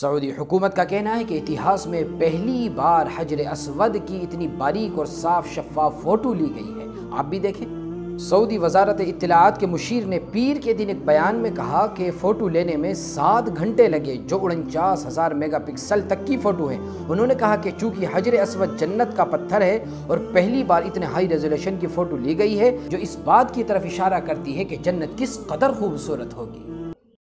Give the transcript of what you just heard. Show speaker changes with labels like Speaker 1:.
Speaker 1: Saudi हुकूमत का कहना है कि इतिहास में पहली बार हजर असवद की इतनी बारीक और साफ़ शफाफ फ़ोटो ली गई है। आप भी देखें। सऊदी वजारत इतलात के मुशीर ने पीर के दिन एक बयान में कहा कि फ़ोटो लेने में सात घंटे लगे, जो उनचास हज़ार मेगा पिक्सल तक की फ़ोटो है। उन्होंने कहा कि चूँकि हजर असवद जन्नत का पत्थर है और पहली बार इतने हाई रेजोल्यूशन की फ़ोटो ली गई है, जो इस बात की तरफ़ इशारा करती है कि जन्नत किस कदर खूबसूरत होगी।